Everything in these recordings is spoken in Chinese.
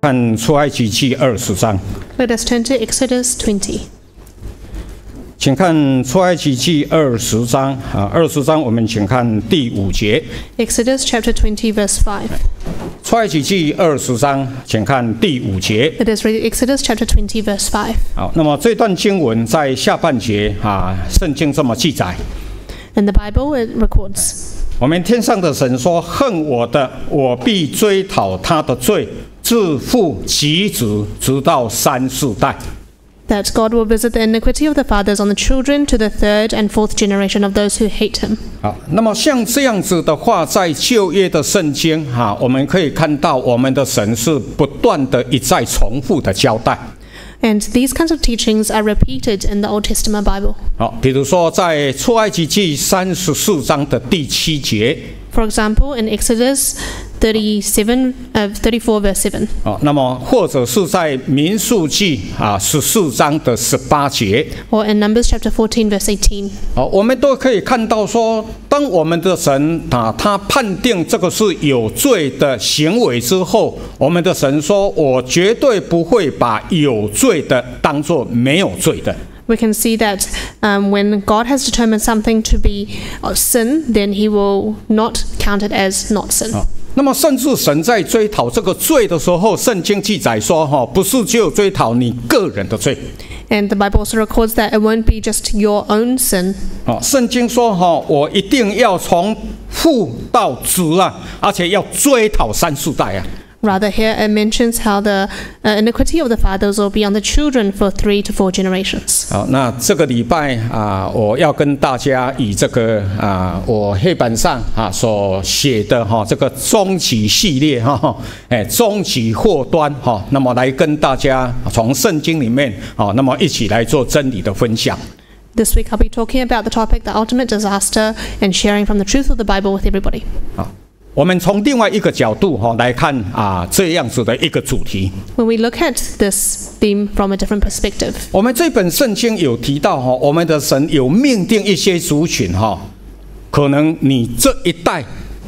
看出埃及记二十章， Let us turn to Exodus 20. 请看出埃及记二十章啊，二十章我们请看第五节。 Exodus chapter 20, verse 5. 出埃及记二十章，请看第五节。 Let us read Exodus chapter 20, verse 5. 好，那么这段经文在下半节啊，圣经这么记载： In the Bible, it records 我们天上的神说：“恨我的，我必追讨他的罪， 自父及子，直到三四代。” that God will visit the iniquity of the fathers on the children to the third and fourth generation of those who hate him. 好，那么像这样子的话，在旧约的圣经哈、我们可以看到我们的神是不断的一再重复的交代。 And these kinds of teachings are repeated in the Old Testament Bible. 好，比如说在出埃及记三十四章的第七节， For example, in Exodus 37, uh, 34, verse 7, 哦，那么或者是在民数记啊十四章的十八节， or in Numbers chapter 14, verse 18. 哦，我们都可以看到说，当我们的神啊，他判定这个是有罪的行为之后，我们的神说：“我绝对不会把有罪的当做没有罪的。 We can see that um, when God has determined something to be uh, sin, then he will not count it as not sin. 啊， 那么甚至神在追讨这个罪的时候，圣经记载说：“哈，不是只有追讨你个人的罪。” And the Bible also records that it won't be just your own sin. 哦，圣经说哈，我一定要从父到子啊，而且要追讨三四代啊。Rather, here it mentions how the iniquity of the fathers will be on the children for three to four generations. 好，那这个礼拜啊，我要跟大家以这个啊，我黑板上啊所写的哈、这个终极系列哈、哎，终极祸端哈、那么来跟大家从圣经里面啊，那么一起来做真理的分享。This week, I'll be talking about the topic, the ultimate disaster, and sharing from the truth of the Bible with everybody. 好，我们从另外一个角度哈、来看啊，这样子的一个主题。When we look at this theme from a different perspective, 我们这本圣经有提到哈，我们的神有命定一些族群哈，可能你这一代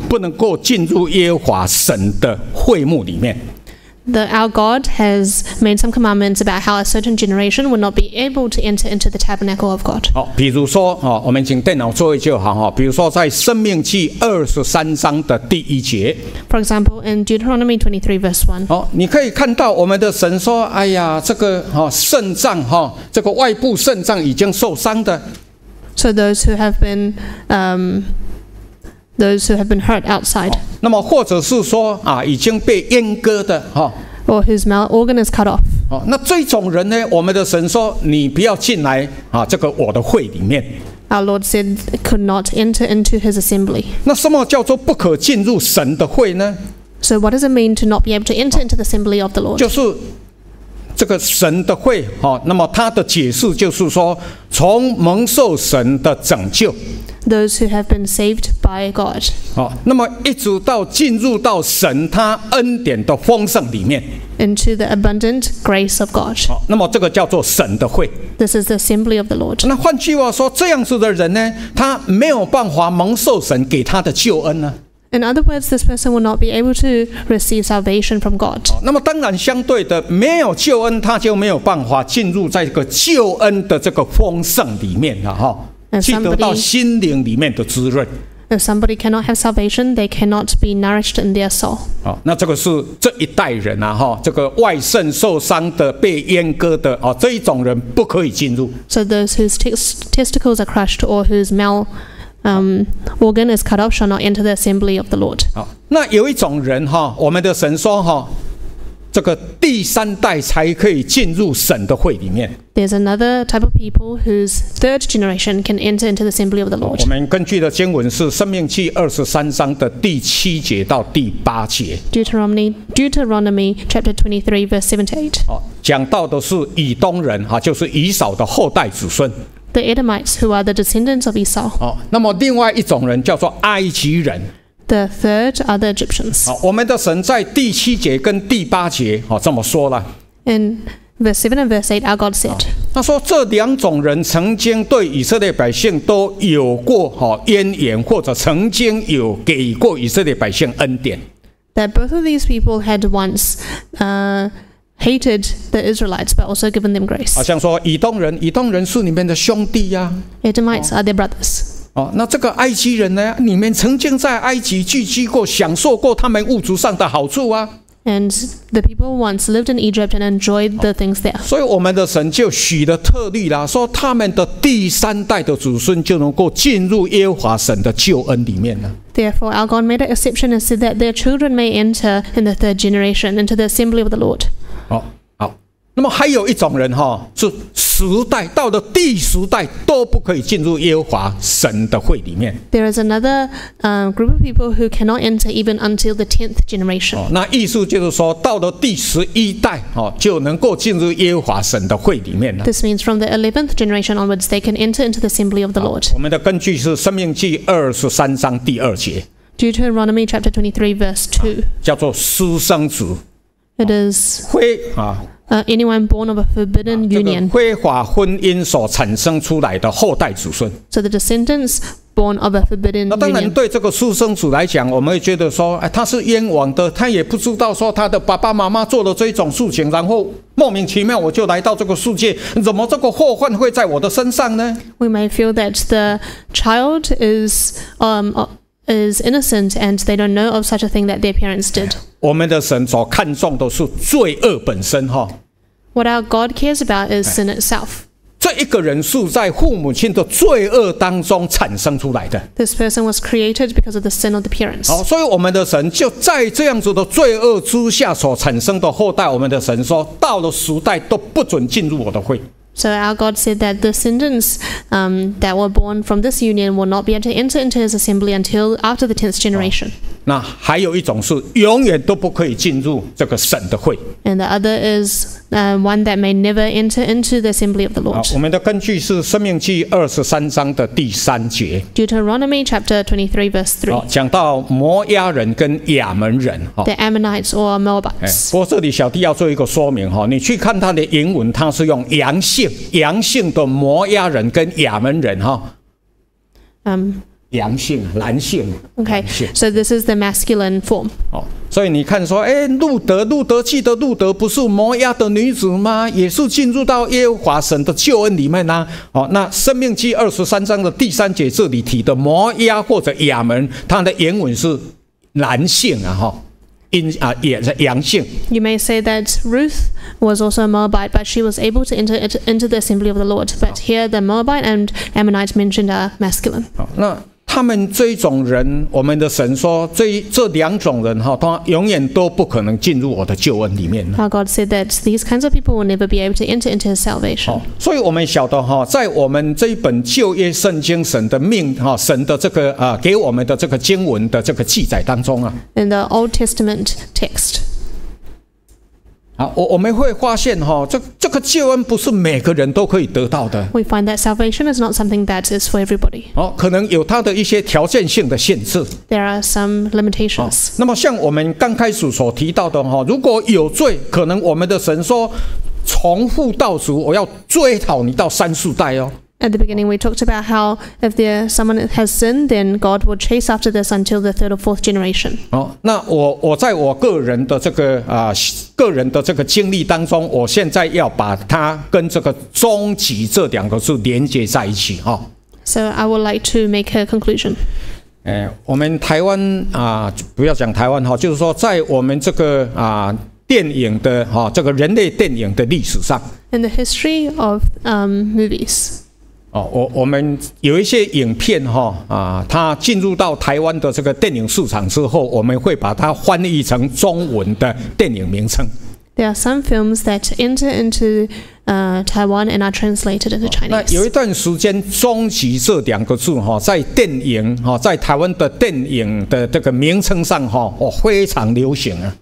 不能够进入耶和华神的会幕里面。the, our God has made some commandments about how a certain generation will not be able to enter into the tabernacle of God. 好，比如说哦，我们请电脑做一就好哈。比如说在《生命记》二十三章的第一节， For example, in Deuteronomy 23, verse 1, 哦，你可以看到我们的神说：“哎呀，这个哈肾脏哈，这个外部肾脏已经受伤的， so those who have been um, those who have been hurt outside 那么或者是说啊已经被阉割的哈。” or whose male organ is cut off. 哦，那这种人呢，我们的神说你不要进来啊，这个我的会里面。Our Lord said could not enter into his assembly. 那什么叫做不可进入神的会呢？So what does it mean to not be able to enter into the assembly of the Lord? 就是这个神的会哈、哦。那么他的解释就是说，从蒙受神的拯救 Those who have been saved by God. 好，那么一直到进入到神他恩典的丰盛里面 into the abundant grace of God. 好，那么这个叫做神的会。This is the assembly of the Lord. 那换句话说，这样子的人呢，他没有办法蒙受神给他的救恩呢。In other words, this person will not be able to receive salvation from God. 哦那么当然，相对的，没有救恩，他就没有办法进入在这个救恩的这个丰盛里面了哈去得到心灵里面的滋润。If somebody cannot have salvation, they cannot be nourished in their soul. 哦，那这个是这一代人啊哈，这个外肾受伤的、被阉割的哦，这一种人不可以进入。So those whose tes- testicles are crushed or whose male um, organ is cut off shall not enter the assembly of the Lord. 好，那有一种人哈，我们的神说哈，这个第三代才可以进入神的会里面。There's another type of people whose third generation can enter into the assembly of the Lord。我们根据的经文是《生命记》二十三章的第七节到第八节。Deuteronomy, Deuteronomy chapter twenty three verse 7 to 8. 哦，讲到的是以东人哈，就是以扫的后代子孙。The Edomites, who are the descendants of Esau. 哦，那么另外一种人叫做埃及人。The third are the Egyptians. 好，我们的神在第七节跟第八节哦这么说了。In verse seven and verse eight, our God said, 他说这两种人曾经对以色列百姓都有过哈、渊源，或者曾经有给过以色列百姓恩典。that both of these people had once uh, hated the Israelites, but also given them grace. 好像说以东人，以东人是你们的兄弟呀、Edomites are their brothers. 哦，那这个埃及人呢？你们曾经在埃及聚居过，享受过他们物质上的好处啊。And the people once lived in Egypt and enjoyed the things there. 所以我们的神就许了特例啦，说他们的第三代的祖孙就能够进入耶和华神的救恩里面了。Therefore, our God made an exception and said that their children may enter in the third generation into the assembly of the Lord. 好，好。那么还有一种人哈、是十代到了第十代都不可以进入耶和华神的会里面。There is another um, group of people who cannot enter even until the tenth generation. 哦，那意思就是说，到了第十一代哦，就能够进入耶和华神的会里面了。This means from the eleventh generation onwards, they can enter into the assembly of the Lord. 我们的根据是《生命记》二十三章第二节，Deuteronomy chapter twenty-three, verse two. 叫做私生子 It is 非啊 uh, anyone born of a forbidden union. 非法婚姻所产生出来的后代子孙。So the descendants born of a forbidden 那当然.对这个私生子来讲，我们会觉得说，哎，他是冤枉的，他也不知道说他的爸爸妈妈做了这种事情，然后莫名其妙我就来到这个世界，怎么这个祸患会在我的身上呢？We may feel that the child is um, uh, is innocent and they don't know of such a thing that their parents did. 我们的神所看重的是罪恶本身，哈。What our God cares about is sin itself. 这一个人是在父母亲的罪恶当中产生出来的。This person was created because of the sin of the parents. 好，所以我们的神就在这样子的罪恶之下所产生的后代，我们的神说，到了时代都不准进入我的会。So our God said that descendants um, that were born from this union will not be able to enter into His assembly until after the tenth generation. 那还有一种是永远都不可以进入这个神的会。 And the other is uh, one that may never enter into the assembly of the Lord.，我们的根据是《生命记》二十三章的第三节，Deuteronomy chapter twenty three verse three。好，讲到摩押人跟亚门人，哈。The Ammonites or 哎 Moabites. 不过这里小弟要做一个说明哈，你去看他的原文，他是用阳性阳性的摩押人跟亚门人哈，Um, 阳性男性 okay, so this is the masculine form. 哦，所以你看说，哎，路德路德记得路德不是摩押的女子吗？也是进入到耶和华神的救恩里面呐、哦，那生命记二十三章的第三节这里提的摩押或者亚门，它的原文是男性啊哈，阴啊也是阳性。You may say that Ruth was also a Moabite, but she was able to enter into the assembly of the Lord. But here, the Moabite and Ammonite mentioned are masculine. 好，那他们这一种人，我们的神说，这一这两种人哈，他永远都不可能进入我的救恩里面。Our God said that these kinds of people will never be able to enter into His salvation. 好，所以我们晓得哈，在我们这一本旧约圣经神的命哈，神的这个啊给我们的这个经文的这个记载当中啊，In the Old Testament text, 啊，我我们会发现哈，这这个救恩不是每个人都可以得到的。we find that salvation is not something that is for everybody. 哦，可能有它的一些条件性的限制。There are some 哦 limitations. 那么像我们刚开始所提到的哈，如果有罪，可能我们的神说，从父到主，我要追讨你到三四代哦。At the beginning, we talked about how if there someone has sinned, then God will chase after this until the third or fourth generation. 哦，那我我在我个人的这个啊、个人的这个经历当中，我现在要把它跟这个终极这两个字连接在一起哈。 So I would like to make a conclusion. 哎，我们台湾啊，不要讲台湾哈，就是说在我们这个啊电影的哈这个人类电影的历史上。 In the history of um, movies, 哦，我我们有一些影片哈啊，它进入到台湾的这个电影市场之后，我们会把它翻译成中文的电影名称。there are some films that enter into uh, Taiwan and are translated into 那有 Chinese. 一段时间，“终极”这两个字哈，在电影哈，在台湾的电影的这个名称上哈，哦，非常流行啊。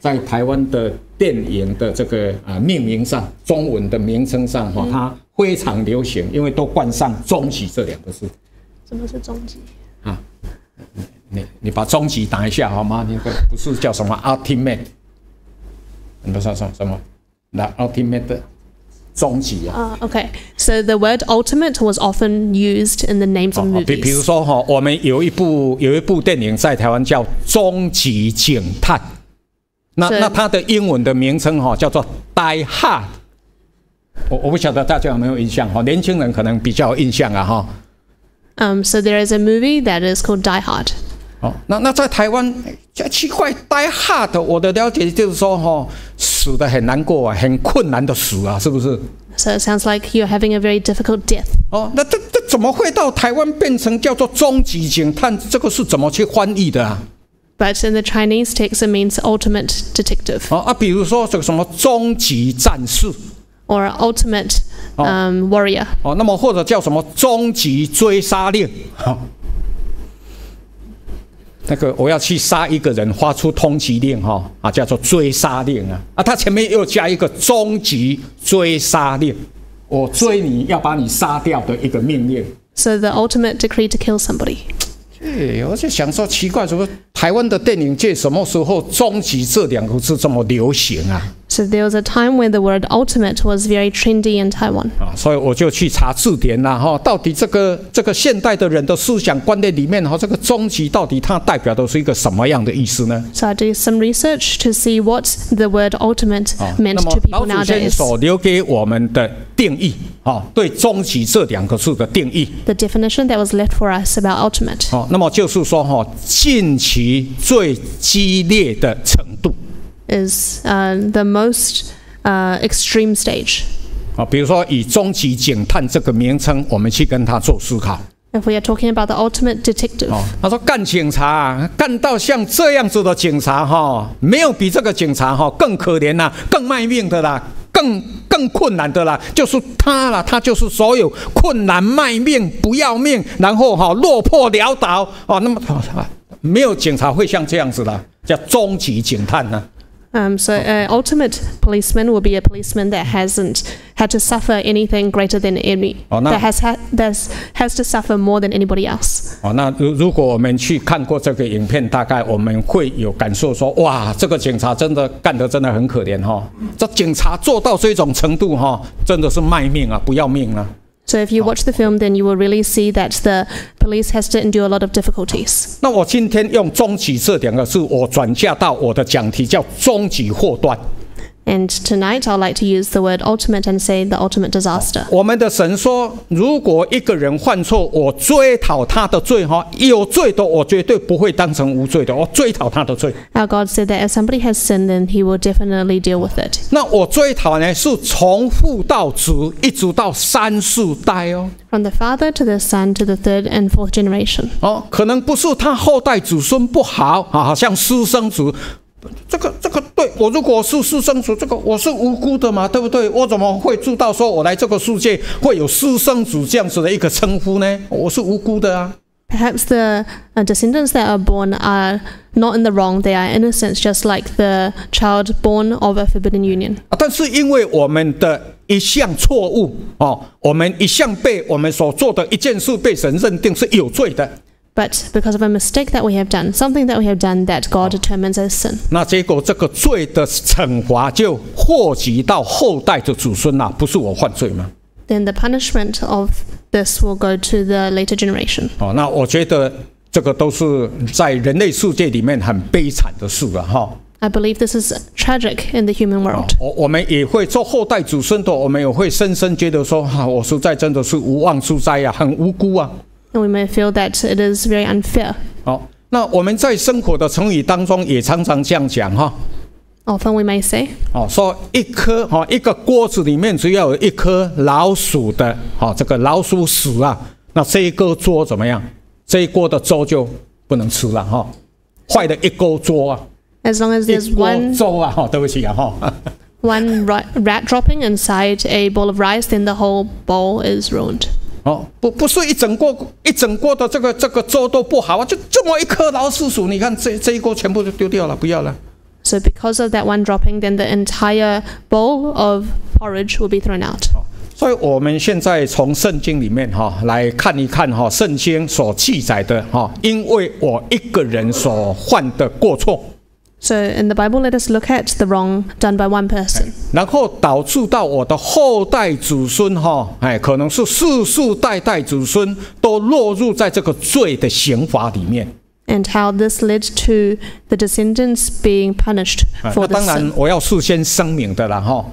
在台湾的电影的这个啊命名上，中文的名称上哈，它非常流行，因为都冠上“终极”这两个字。什么是终极啊，你你把终极打一下好吗？那个不是叫什么 ultimate，不是什么什么，那 ultimate 终极啊。Uh, okay, so the word ultimate was often used in the names of 哦比比如 movies. 说哈、我们有一部有一部电影在台湾叫《终极警探》，那那它的英文的名称哈、叫做《Die Hard》。我我不晓得大家有没有印象哈、年轻人可能比较有印象啊哈。Um, so there is a movie that is called Die Hard. 哦，那那在台湾，哎奇怪，Die Hard，我的了解就是说哈、死的很难过啊，很困难的死啊，是不是？So it sounds like you're having a very difficult death. 哦，那这这怎么会到台湾变成叫做终极警探？这个是怎么去翻译的啊？But in the Chinese text, it means ultimate detective 哦啊，比如说这个什么终极战士， or ultimate Oh. um, warrior. 哦，那么或者叫什么终极追杀令，哈、那个我要去杀一个人，发出通缉令，哈、啊，叫做追杀令啊，啊，他前面又加一个终极追杀令，我追你要把你杀掉的一个命令。 So the ultimate decree to kill somebody. 哎，我就想说奇怪，什么台湾的电影界什么时候“终极”这两个字这么流行啊？So there was a time when the word ultimate was very trendy in Taiwan. 啊，所以我就去查字典啦，哈，到底这个这个现代的人的思想观念里面，哈，这个终极到底它代表的是一个什么样的意思呢？So I did some research to see what the word ultimate 啊，meant to 老 people 祖先 nowadays. 所留给我们的定义，啊，对“终极”这两个字的定义，The definition that was left for us about ultimate 哦，那么就是说，哈，近期最激烈的程度，is uh, the most uh, extreme stage. 啊，比如说以“终极警探”这个名称，我们去跟他做思考。If we are talking about the ultimate detective, 哦，他说干警察、啊，干到像这样子的警察哈、没有比这个警察哈、更可怜啦、更卖命的啦，更更困难的啦，就是他啦，他就是所有困难卖命不要命，然后哈、落魄潦倒哦，那么啊，没有警察会像这样子的，叫终极警探呢、um, so an ultimate policeman will be a policeman that hasn't had to suffer anything greater than any, Oh, no. that has ha- that has to suffer more than anybody else. 哦，那如如果我们去看过这个影片，大概我们会有感受说，哇，这个警察真的干得真的很可怜哈、这警察做到这种程度哈、真的是卖命啊，不要命啊。So if you watch the film, then you will really see that the police has to endure a lot of difficulties. 那我今天用“终极”这两个字，我转嫁到我的讲题叫“终极祸端 And tonight, I'd like to use the word ultimate and say the ultimate disaster. ”。我们的神说，如果一个人犯错，我追讨他的罪哈，有罪的我绝对不会当成无罪的，我追讨他的罪。 Our God said that if somebody has sinned, then He will definitely deal with it. 那我追讨呢，是从父到子，一直到三四代哦。 From the father to the son to the third and fourth generation. 哦，可能不是他后代子孙不好啊，好像私生子。 这个这个对我如果是私生子，这个我是无辜的嘛，对不对？我怎么会知道说我来这个世界会有私生子这样子的一个称呼呢？我是无辜的啊。Perhaps the uh, descendants that are born are not in the wrong, they are innocent, just like the child born of a forbidden union. 啊但是因为我们的一项错误哦，我们一项被我们所做的一件事被神认定是有罪的，But because of a mistake that we have done, something that we have done that God determines as sin, 那结果这个罪的惩罚就祸及到后代的子孙呐、不是我犯罪吗？then the punishment of this will go to the later generation. 哦，那我觉得这个都是在人类世界里面很悲惨的事了哈。I believe this is tragic in the human 哦 world. 我我们也会做后代子孙的，我们也会深深觉得说，哈、我实在真的是无妄之灾啊，很无辜啊。And we may feel that it is very unfair. 好，那我们在生活的成语当中也常常这样讲哈。Often we may say, 哦，说一颗哈、一个锅子里面只要有一颗老鼠的，哈，这个老鼠屎啊，那这一锅粥怎么样？这一锅的粥就不能吃了哈、坏的一锅粥啊，as long as there's one 粥啊，哈、对不起啊哈。one rat dropping inside a bowl of rice, then the whole bowl is ruined. 哦，不不是一整锅一整锅的这个这个粥都不好啊，就这么一颗老鼠鼠，你看这这一锅全部就丢掉了，不要了。So because of that one dropping, then the entire bowl of porridge will be thrown out. 所以我们现在从圣经里面哈、来看一看哈、圣经所记载的哈、因为我一个人所犯的过错，So in the Bible, let us look at the wrong done by one person. 然后导致到我的后代子孙哈，哎，可能是世世代代子孙都落入在这个罪的刑罚里面。And how this led to the descendants being punished 啊 for the 当然 sin. 我要事先声明的了哈，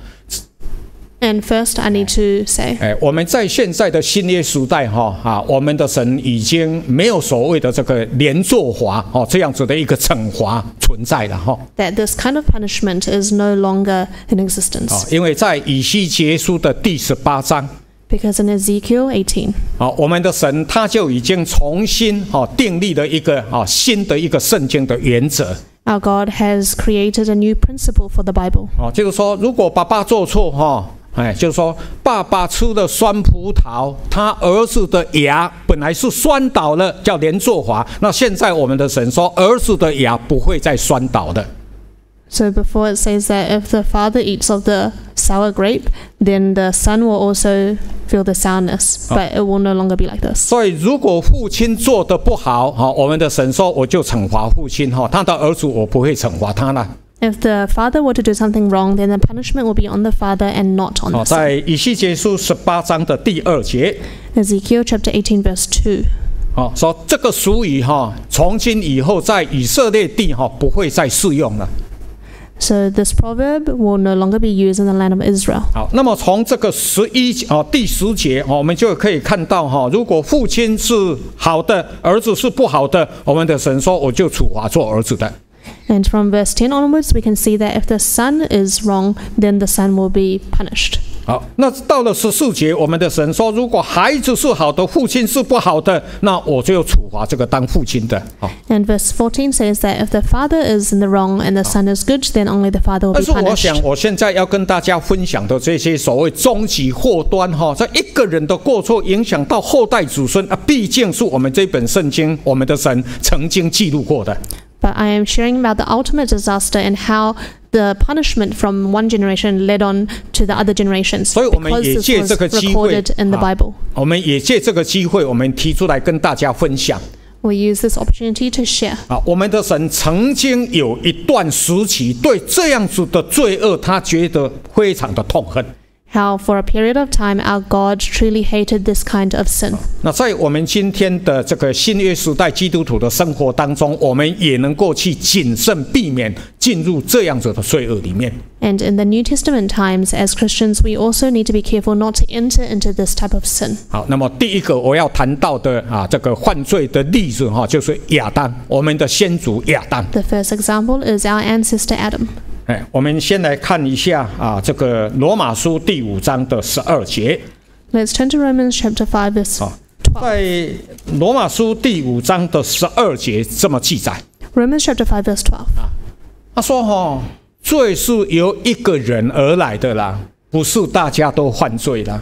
And first, I need to say 哎，我们在现在的新约时代哈啊，我们的神已经没有所谓的这个连坐罚哦这样子的一个惩罚存在了哈 that this kind of punishment is no longer in 啊 existence. 因为在以西结书的第十八章。Because in Ezekiel 18, 好，我们的神他就已经重新哦订立了一个啊新的一个圣经的原则 our God has created a new principle for the Bible. 哦，就是说如果爸爸做错哈，哎，就是说爸爸吃了酸葡萄，他儿子的牙本来是酸倒了，叫连坐法。那现在我们的神说，儿子的牙不会再酸倒的。So before it says that if the father eats of the sour grape, then the son will also feel the sourness, Oh. but it will no longer be like this. 所以如果父亲做的不好，哈，我们的神说我就惩罚父亲哈，他的儿子我不会惩罚他了。If the father were to do something wrong, then the punishment will be on the father and not on 哦，the son. 在以西结书十八章的第二节。Ezekiel chapter eighteen verse two. 哦，说这个俗语哈，从今以后在以色列地哈不会再适用了。So this proverb will no longer be used in the land of Israel. 好，那么从这个十一哦第十节哦，我们就可以看到哈，如果父亲是好的，儿子是不好的，我们的神说我就处罚做儿子的。And from verse 10 onwards, we can see that if the son is wrong, then the son will be punished. 好，那到了十四节，我们的神说，如果孩子是好的，父亲是不好的，那我就处罚这个当父亲的。好，And verse fourteen says that if the father is in the wrong and the son is good, then only the father will 但 be 是我 punished. 想，我现在要跟大家分享的这些所谓终极祸端哈，在一个人的过错影响到后代子孙啊，毕竟是我们这本圣经，我们的神曾经记录过的。But I am sharing about the ultimate disaster and how the punishment from one generation led on to the other generations 所以我们 because 也 this 借 was 这个机会 recorded in the 啊 Bible. 我们也借这个机会，我们提出来跟大家分享 We use this opportunity to share 啊，我们的神曾经有一段时期对这样子的罪恶，他觉得非常的痛恨。 how, for a period of time, our God truly hated this kind of sin. 那在我们今天的这个新约时代基督徒的生活当中，我们也能够去谨慎避免进入这样子的罪恶里面。 And in the New Testament times, as Christians, we also need to be careful not to enter into this type of sin. 好，那么第一个我要谈到的啊，这个犯罪的例子哈，就是亚当，我们的先祖亚当。 The first example is our ancestor Adam. 哎，我们先来看一下啊，这个罗马书第五章的十二节。Let's turn to Romans chapter 5, verse 好 12. 在罗马书第五章的十二节这么记载，Romans chapter five, verse twelve 啊他说：“哈，罪是由一个人而来的啦，不是大家都犯罪啦。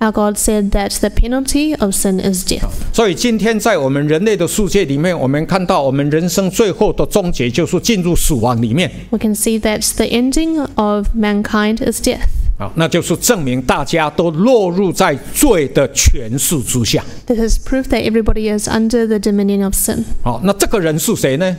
Our God said that the penalty of sin is death. 所以今天在我们人类的世界里面，我们看到我们人生最后的终结就是进入死亡里面。We can see that the ending of mankind is death. 好，那就是证明大家都落入在罪的权势之下。This is proof that everybody is under the dominion of sin. 好，那这个人是谁呢？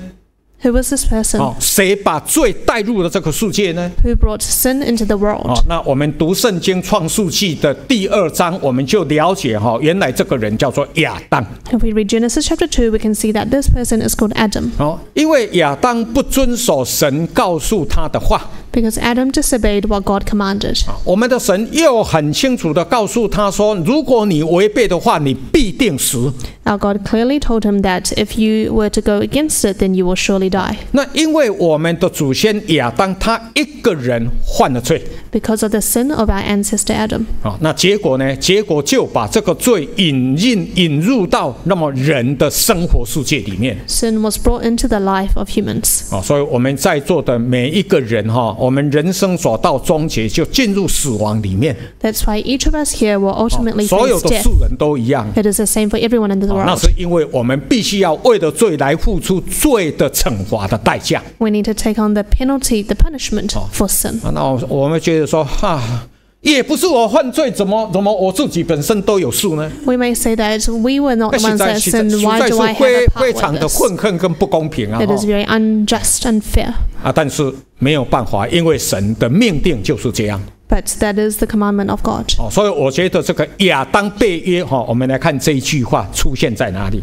Who was this person 哦，谁把罪带入了这个世界呢？ who brought sin into the 哦 world? ，那我们读圣经创世纪的第二章，我们就了解哈、原来这个人叫做亚当。 If we read Genesis chapter 2, we can see that this person is called Adam 哦，因为亚当不遵守神告诉他的话， because Adam disobeyed what God commanded. 我们的神又很清楚的告诉他说，如果你违背的话，你必定死。 Our God clearly told him that if you were to go against it, then you will surely die. 那因为我们的祖先亚当他一个人犯了罪 Because of the sin of our ancestor Adam. 啊、那结果呢？结果就把这个罪引进引入到那么人的生活世界里面 Sin was brought into the life of humans. 啊、所以我们在座的每一个人哈、我们人生所到终结就进入死亡里面，That's why each of us here will ultimately 所有 face 的 death. 所有的世人都一样。It is the same for everyone in the 啊 world. 那是因为我们必须要为了罪来付出罪的惩罚的代价。We need to take on the penalty, the punishment for sin. 啊，那我我们觉得说，哈、也不是我犯罪，怎么怎么我自己本身都有数呢？We may say that we were not 那 the 实 ones that sinned. Why 在 do 是 I have 非 a part 常 with 的 this? 愤恨跟不公平啊！It is very unjust, unfair. 啊，但是没有办法，因为神的命定就是这样。But that is the commandment of God. 哦，所以我觉得这个亚当被约哈、我们来看这一句话出现在哪里。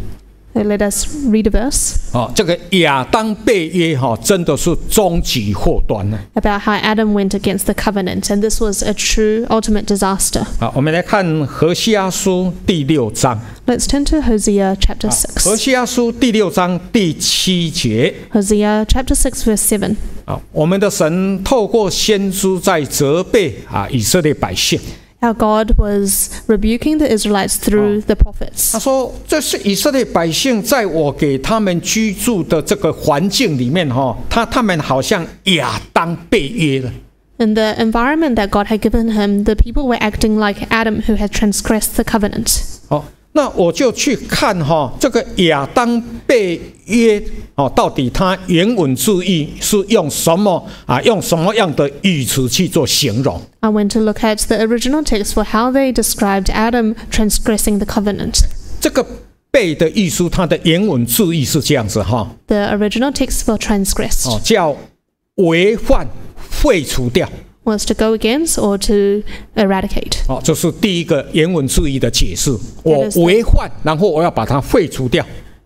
Let us read a verse 哦，这个亚当被约哈、真的是终极祸端呢。about how Adam went against the covenant, and this was a true ultimate disaster. 好，我们来看何西阿书第六章。Let's turn to Hosea chapter six. 何西阿书第六章第七节。Hosea chapter six verse seven. 啊，我们的神透过先知在责备啊以色列百姓。Our God was rebuking the Israelites through the prophets. 他说：“这是以色列百姓在我给他们居住的这个环境里面，哈，他他们好像亚当被约了。 In the environment that God had given him, the people were acting like Adam who had transgressed the covenant. 哦， 那我就去看哈，这个亚当被约哦，到底他原文注意是用什么啊？用什么样的语词去做形容？I went to look at the original text for how they described Adam transgressing the covenant. 这个被的意思，它的原文注意是这样子哈，The original text for transgressed 哦，叫违反、废除掉。” was to go against or to eradicate. 哦，这是第一个原文注意的解释。我 That is the- 违反，然后我要把它废除掉。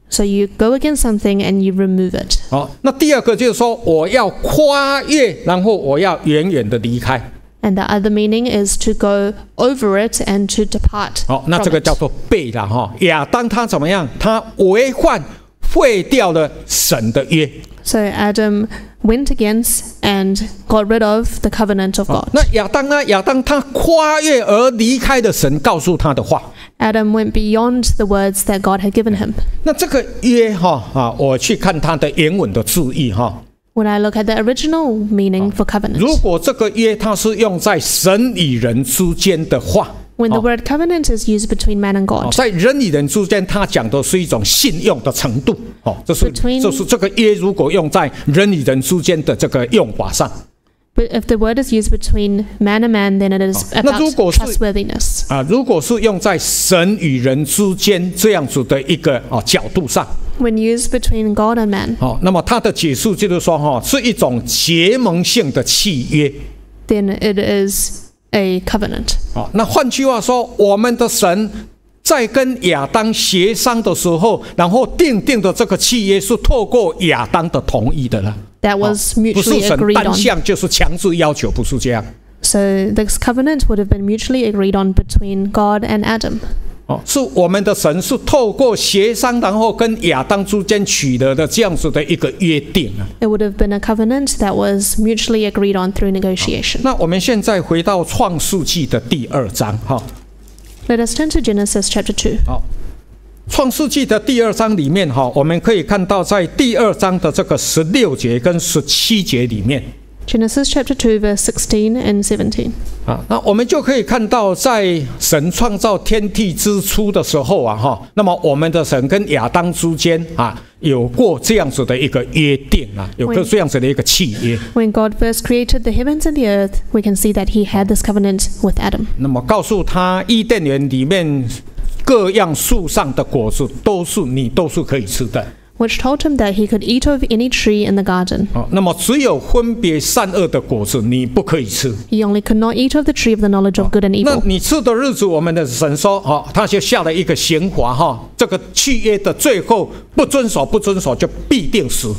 So you go against something and you remove it. 好、那第二个就是说，我要跨越，然后我要远远的离开。 And the other meaning is to go over it and to depart. 好、那 from 这个 it. 叫做背了哈。亚当他怎么样？他违反、废掉了神的约。 So Adam Went against and got rid of the covenant of 哦 God. 那亚当呢？亚当他跨越而离开的神告诉他的话。Adam went beyond the words that God had given him. 那这个约哈啊，我去看他的原文的字意哈。When I look at the original meaning for 如 covenant, 如果这个约它是用在神与人之间的话，when the Oh. word covenant is used between man and 哦，God, 在人与人之间，他讲的是一种信用的程度。哦，这是 Between- 这是这个约，如果用在人与人之间的这个用法上 but if the word is used between man and man, then it is 那如果 about 是- trustworthiness. 啊，如果是用在神与人之间这样子的一个啊角度上，When used between God and man, 哦，那么它的解释就是说，哈、是一种结盟性的契约。then it is a covenant. 哦，那换句话说，我们的神在跟亚当协商的时候，然后订定的这个契约是透过亚当的同意的了。That was 不是 mutually 神 agreed on. 不是神单向就是强制要求，不是这样。So this covenant would have been mutually agreed on between God and Adam. 哦，是我们的神是透过协商，然后跟亚当之间取得的这样子的一个约定啊。It would have been a covenant that was mutually agreed on through negotiation. 那我们现在回到创世纪的第二章哈，Let us turn to Genesis chapter two. 好，创世纪的第二章里面哈，我们可以看到在第二章的这个十六节跟十七节里面 Genesis chapter two verse sixteen and seventeen 啊，那我们就可以看到，在神创造天地之初的时候啊哈，那么我们的神跟亚当之间啊有过这样子的一个约定啊，有个这样子的一个契约。When God first created the heavens and the earth, we can see that he had this covenant with Adam. 那么告诉他，伊甸园里面各样树上的果子都是你都是可以吃的 which told him that he could eat of any tree in the garden. 哦。那么只有分别善恶的果子你不可以吃。He only could not eat of the tree of the knowledge of good and evil. 那你吃的日子，我们的神说，哦，他就下了一个刑罚哈，这个契约的最后不遵守，不遵守就必定死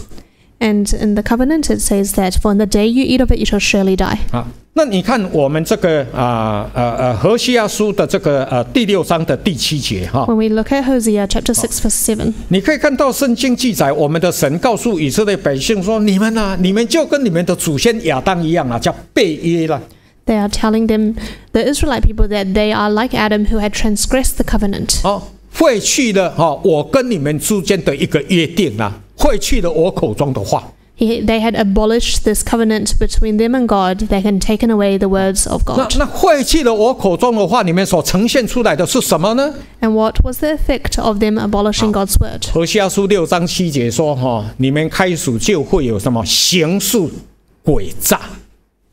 And in the covenant, it says that for the day you eat of it, you shall surely die. 啊。那你看我们这个啊呃呃何西阿书的这个呃第六章的第七节哈，When we look at Hosea chapter six verse seven，你可以看到圣经记载，我们的神告诉以色列百姓说：“你们啊，你们就跟你们的祖先亚当一样啊，叫背约了。they are telling them, the Israelite people, that they are like Adam who had transgressed the covenant. 哦，废去了哈、哦，我跟你们之间的一个约定啊，废去了我口中的话。 he, they had abolished this covenant between them and God. They had taken away the words of 那 God. 那废弃了我口中的话里面所呈现出来的是什么呢？ And what was the effect of them abolishing God's word? 何西阿书六章七节说：“哈、你们开始就会有什么行事诡诈。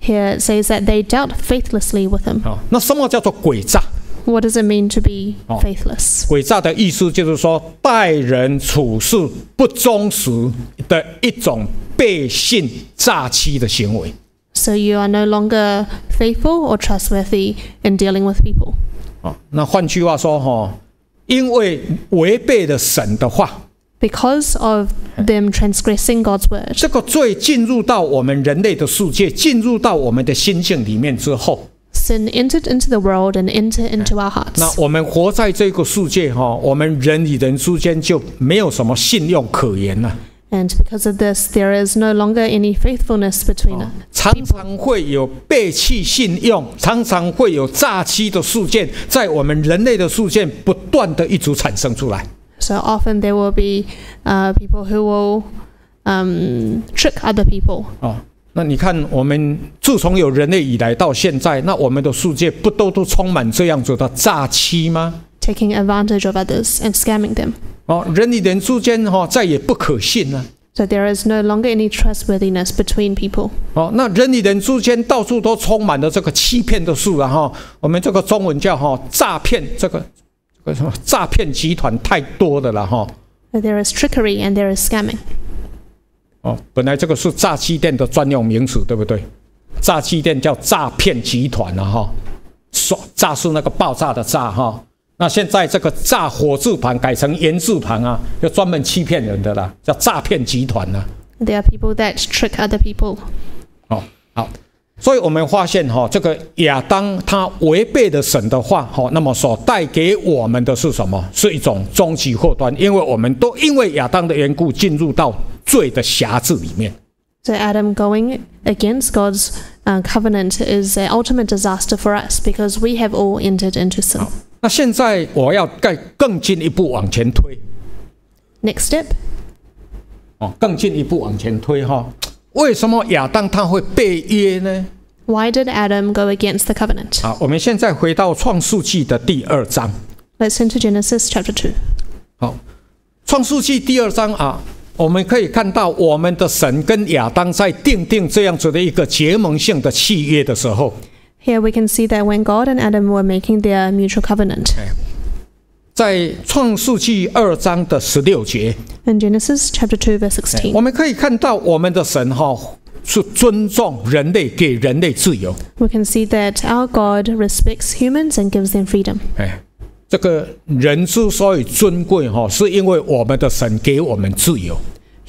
Here it says that they dealt faithlessly with him. 哦，那什么叫做诡诈？ What does it mean to be Oh. faithless? 诡诈的意思就是说待人处事不忠实的一种背信诈欺的行为。So you are no longer faithful or trustworthy in dealing with people. 哦，那换句话说，哈、因为违背了神的话，Because of them transgressing God's word, 这个罪进入到我们人类的世界，进入到我们的心境里面之后，sin entered into the world and entered into our 那 hearts. 我们活在这个世界，哈，我们人与人之间就没有什么信用可言了。 And because of this, there is no longer any faithfulness between us. 常常会有背弃信用，常常会有诈欺的事件，在我们人类的世界不断的一直产生出来。 So often there will be uh, people who will um, trick other people. 哦， 那你看，我们自从有人类以来到现在，那我们的世界不都都充满这样子的诈欺吗？taking advantage of others and scamming them. 哦，人与人之间哈、再也不可信了。So there is no longer any trustworthiness between people. 哦，那人与人之间到处都充满了这个欺骗的事啊！哈，我们这个中文叫哈诈骗，这个这个什么诈骗集团太多的了哈。There is trickery and there is scamming. 哦，本来这个是诈欺店的专用名词，对不对？诈欺店叫诈骗集团了、哈，说炸是那个爆炸的炸哈。那现在这个炸火字旁改成言字旁啊，就专门欺骗人的啦，叫诈骗集团呐、There are people that trick other people. 哦，好，所以我们发现哈、这个亚当他违背了神的话，哈、那么所带给我们的是什么？是一种终极祸端，因为我们都因为亚当的缘故进入到罪的辖制里面。 So Adam going against God's uh, covenant is an ultimate disaster for us because we have all entered into sin. 那现在我要更更进一步往前推 Next step, 哦，更进一步往前推哈、为什么亚当他会背约呢？ why did Adam go against the covenant? 啊，我们现在回到创世纪的第二章。 Let's turn to Genesis chapter 2. 好，创世纪第二章啊， 我们可以看到我们的神跟亚当在订定这样子的一个结盟性的契约的时候，Here we can see that when God and Adam were making their mutual covenant, 在创世纪二章的十六节，in Genesis chapter two verse sixteen，我们可以看到我们的神哈、是尊重人类，给人类自由。we can see that our God respects humans and gives them freedom. 哎，这个人之所以尊贵哈、是因为我们的神给我们自由。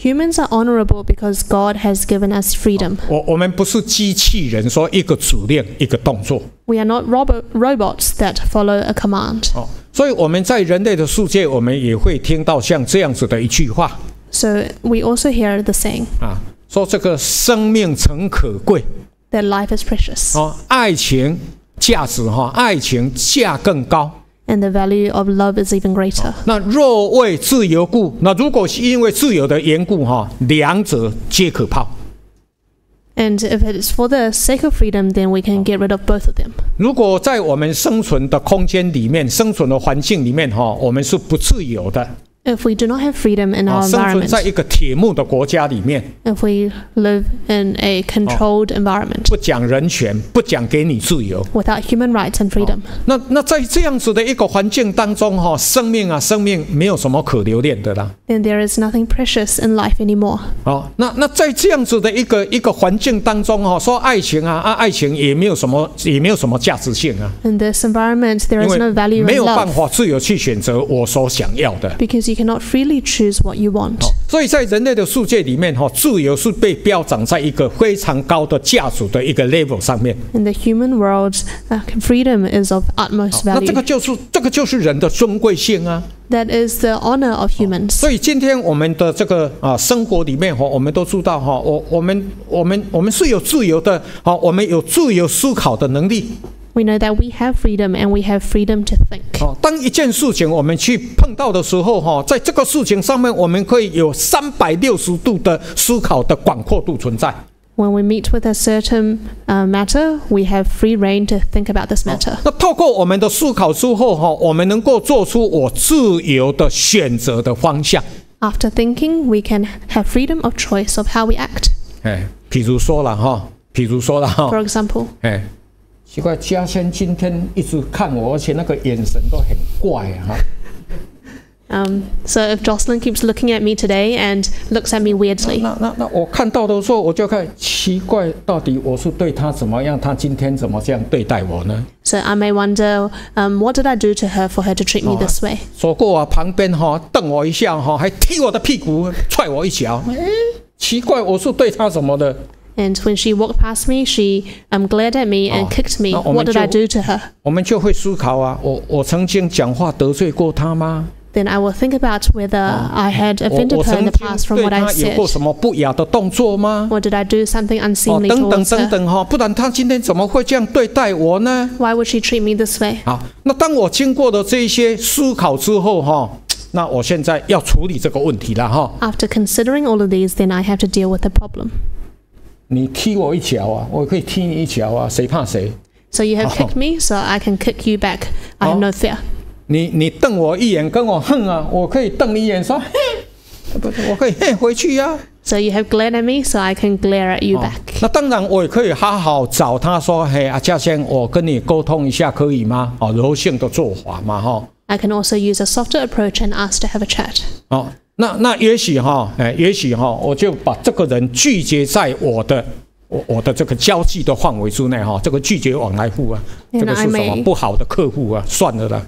Humans are honorable because God has given us freedom. 我我们不是机器人，说一个指令一个动作 We are not robot robots that follow a command. 哦。所以我们在人类的世界，我们也会听到像这样子的一句话 So we also hear the saying 啊，说这个生命诚可贵 that life is precious 哦，爱情价值哈、爱情价更高。And the value of love is even greater. 那若为自由故，那如果是因为自由的缘故哈、两者皆可抛。And if it is for the sake of freedom, then we can get rid of both of them. 如果在我们生存的空间里面、生存的环境里面哈、我们是不自由的 If we do not have freedom in 啊， our 生存 environment, 在一个铁幕的国家里面， if we live in a controlled environment 不讲人权，不讲给你自由。 without human rights and freedom, 那那在这样子的一个环境当中哈、生命啊，生命没有什么可留恋的啦。 then there is nothing precious in life anymore. 哦，那那在这样子的一个一个环境当中哈、说爱情啊啊，爱情也没有什么也没有什么价值性啊， In this environment, there 因 is 为 no value 没 in 有办 love 法自由去选择我所想要的。 because you cannot freely choose what you want. 所以在人类的世界里面，哈，自由是被标长在一个非常高的价值的一个 level 上面。In the human world, uh, freedom is of utmost 那这 value. 个就是这个就是人的尊贵性啊。That is the honor of humans. 所以今天我们的这个啊生活里面哈，我们都知道哈，我我们我们我们是有自由的，好，我们有自由思考的能力。We know that we have freedom and we have freedom to think. 哦，当一件事情我们去碰到的时候，哈，在这个事情上面，我们可以有三百六十度的思考的广阔度存在。When we meet with a certain uh, matter, we have free reign to think about this matter. 那透过我们的思考之后，哈，我们能够做出我自由的选择的方向。After thinking, we can have freedom of choice of how we act. 哎，比如说了哈，比如说了哈，For example, 哎，奇怪，嘉轩今天一直看我，而且那个眼神都很怪哈。um, so if Jocelyn keeps looking at me today and looks at me weirdly, 那那那我看到的时候，我就看奇怪，到底我是对他怎么样？他今天怎么这样对待我呢？so I may wonder, um, what did I do to her for her to treat me Oh, this way? 走过我，旁边哈、瞪我一下哈、还踢我的屁股，踹我一脚。哎，奇怪，我是对他什么的？And when she walked past me, she um, glared at me and Oh, kicked me. no, what did I 我们就- do to her? 我们就会思考啊，我我曾经讲话得罪过他吗？ Then I will think about whether I had 我 offended 我 her 曾 in the 经 past from 对 what I 他有 said. 过什么不雅的动作吗？ Or did I do something 哦， unseemly 等等 towards 等 her? 等哈、不然他今天怎么会这样对待我呢？ Why would she treat me this way? 好，那当我经过了这一些思考之后哈、那我现在要处理这个问题了哈、 After considering all of these, then I have to deal with the problem. 你踢我一脚啊，我可以踢你一脚啊，谁怕谁？So you have Oh. kicked me, so I can kick you back. I have Oh. no fear. 你你瞪我一眼，跟我哼啊，我可以瞪你一眼说嘿，不是，我可以嘿回去呀、So you have glared at me, so I can glare at you 哦 back. 那当然，我也可以好好找他说，嘿，阿嘉先，我跟你沟通一下，可以吗？哦，柔性的做法嘛，哈、I can also use a softer approach and ask to have a chat. 哦，那那也许哈，哎，也许哈，我就把这个人拒绝在我的我我的这个交际的范围之内哈，这个拒绝往来户啊，这个是什么不好的客户啊？算了啦。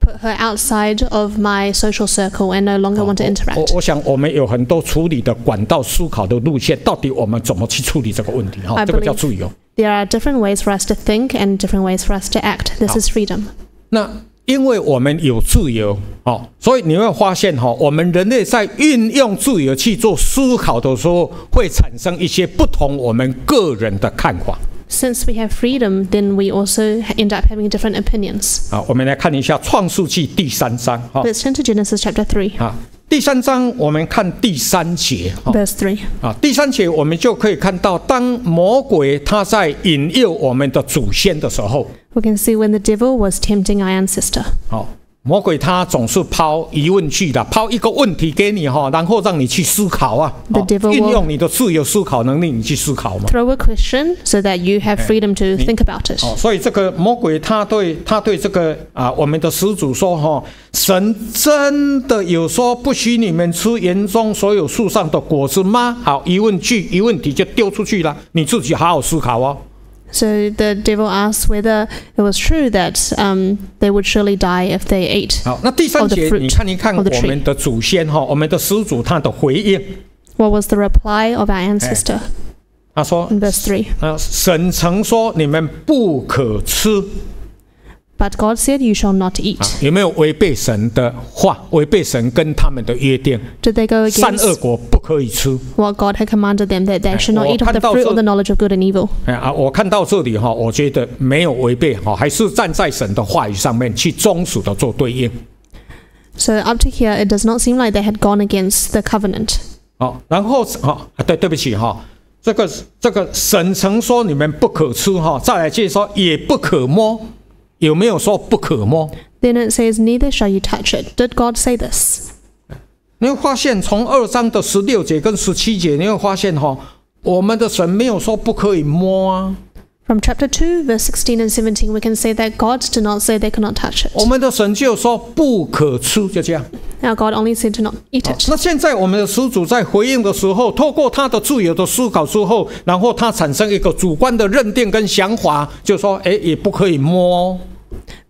Put her outside of my social circle and no longer want to interact. 我我想我们有很多处理的管道、思考的路线，到底我们怎么去处理这个问题？哈，这个叫 believe- 自由。There are different ways for us to think and different ways for us to act. This Oh. is freedom. 那因为我们有自由，哦，所以你会发现哈、我们人类在运用自由去做思考的时候，会产生一些不同我们个人的看法。Since we have freedom, then we also end up having different opinions. 好，我们来看一下《创世纪》第三章，哈、Let's turn to Genesis chapter three. 啊，第三章我们看第三节，哈、verse 3. 啊，第三节我们就可以看到，当魔鬼他在引诱我们的祖先的时候，We can see when the devil was tempting our ancestor. 好、魔鬼他总是抛疑问句的，抛一个问题给你哈，然后让你去思考啊运用你的自由思考能力，你去思考嘛。Throw a question so that you have freedom to think about it. 哦，所以这个魔鬼他对他对这个啊，我们的始祖说哈、神真的有说不许你们吃园中所有树上的果子吗？好，疑问句疑问题就丢出去了，你自己好好思考哦。So the devil asked whether it was true that um, they would surely die if they ate. 好，那第三 Of the 节 fruit 你看一看 of the 我们的祖先哈，我们的始祖他的回应， What was the reply of our ancestor 他说 in verse 3? 啊，神曾说你们不可吃 But God said, You shall not eat. 啊，有没有违背神的话？违背神跟他们的约定？ Did they go 善恶 against 果不可以吃。 what God had commanded them that they should not 我 eat of the 看到 fruit 这- of the knowledge of good and evil? 哎啊，我看到这里哈，我觉得没有违背哈，还是站在神的话语上面去忠实的做对应。 So up to here, it does not seem like they had gone against the covenant. 好，然后哈啊，对，对不起哈，这个这个神曾说你们不可吃哈，再来接着说也不可摸， 有没有说不可摸？Then it says, Neither shall you touch it. Did God say this? 你会发现从二章的十六节跟十七节，你会发现哈，我们的神没有说不可以摸啊，From chapter two, verse sixteen and seventeen, we can say that God did not say they could not touch 我 it. 我们的神就说不可吃，就这样。Now, God only said to not eat it. 那现在我们的始祖在回应的时候，透过他的自由的思考之后，然后他产生一个主观的认定跟想法，就说：哎，也不可以摸哦。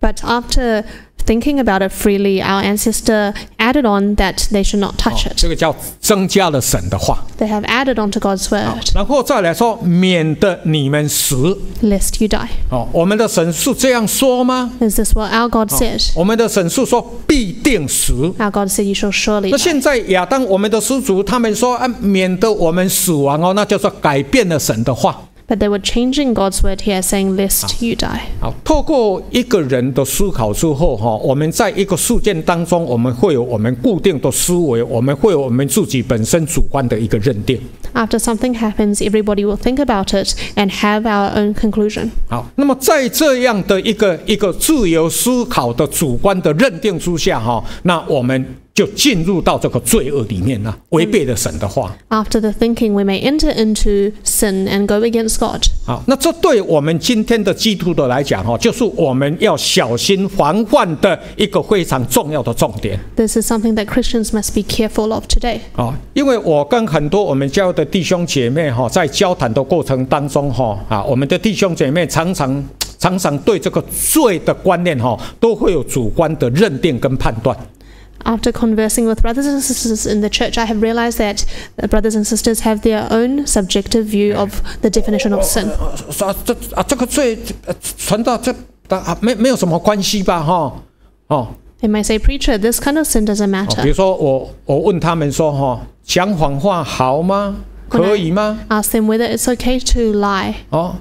But after thinking about it freely, our ancestor added on that they should not touch 哦 it. 这个叫增加了神的话。They have added onto God's word, 然后再来说，免得你们死。lest you die. 哦，我们的神是这样说吗？Is this what our God said? 我们的神是说必定死。Our God said, You shall surely 那现在亚当，我们的始祖他们说啊，免得我们死亡哦，那叫做改变了神的话。But they were changing God's word here, saying, Lest you die. 好，透过一个人的思考之后，哈，我们在一个事件当中，我们会有我们固定的思维，我们会有我们自己本身主观的一个认定。After something happens, everybody will think about it and have our own conclusion. 好，那么在这样的一个一个自由思考的主观的认定之下，哈，那我们就进入到这个罪恶里面了，违背了神的话。After the thinking, we may enter into sin and go against God. 好，那这对我们今天的基督徒来讲，哈，就是我们要小心防范的一个非常重要的重点。This is something that Christians must be careful of today. 啊，因为我跟很多我们教会的弟兄姐妹哈，在交谈的过程当中哈，啊，我们的弟兄姐妹常常常常对这个罪的观念哈，都会有主观的认定跟判断。After conversing with brothers and sisters in the church, I have realized that the brothers and sisters have their own subjective view of the definition of sin. 说、啊、这啊这个罪呃传到这啊没没有什么关系吧哈哦 They may say, Preacher, this kind of sin doesn't 哦，比 matter. 如说我我问他们说哈，讲谎话好吗？可以吗？ Ask them whether it's okay to lie, 哦，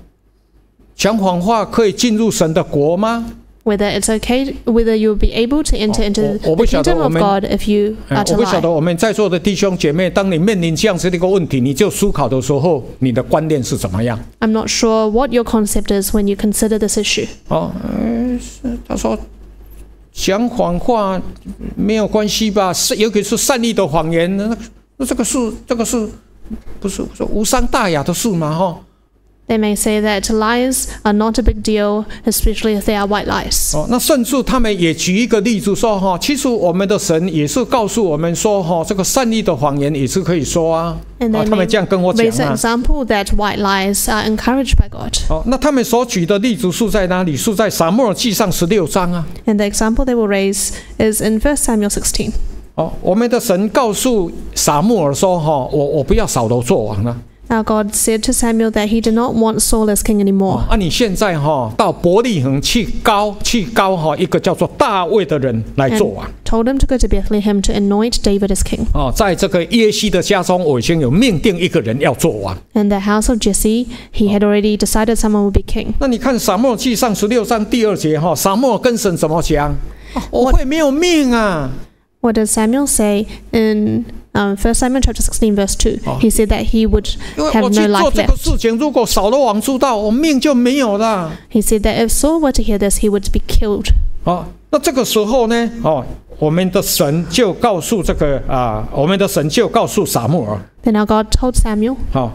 讲谎话可以进入神的国吗？ Whether it's okay, whether you'll be able to enter into Oh, oh, the kingdom 我 of 们- God if you 哎 are 我 to 不晓得 lie. 我们在座的弟兄姐妹，当你面临这样子的一个问题，你就思考的时候，你的观念是怎么样？I'm not sure what your concept is when you consider this issue. 哦，他说讲谎话没有关系吧？是，尤其是善意的谎言，那那这个是这个是不是不是无伤大雅的事嘛？哈、They may say that lies are not a big deal, especially if they are white lies. 哦，那甚至他们也举一个例子说哈，其实我们的神也是告诉我们说哈，这个善意的谎言也是可以说啊。 And 哦， they 他们 may 这样跟我讲 raise an 啊。 example that white lies are encouraged by God. 哦，那他们所举的例子是在哪里？是在撒母耳记上十六章啊。 And the example they will raise is in 1 Samuel 16. 哦，我们的神告诉撒母耳说哈，我我不要扫罗做王了。 Now God said to Samuel that he did not want Saul as king 哦 anymore. 啊，你现在哈到伯利恒去高去高哈一个叫做大卫的人来做 And 王。 told him to go to Bethlehem to anoint David as king. 哦，在这个耶西的家中，我已经有命定一个人要做王。 In the house of Jesse, he had already decided someone would be king. 那你看撒母耳记上十六章第二节哈，撒母耳跟神怎么讲？啊我会没有命啊！ What does Samuel say in um, 1 Samuel chapter sixteen verse two, he said that he would have 我去 no 做 life 这个.事情，如果扫罗王知道，我命就没有了。He said that if Saul were to hear this, he would be killed. 哦，那这个时候呢，哦，我们的神就告诉这个啊，我们的神就告诉撒母耳，Then our God told Samuel, 好、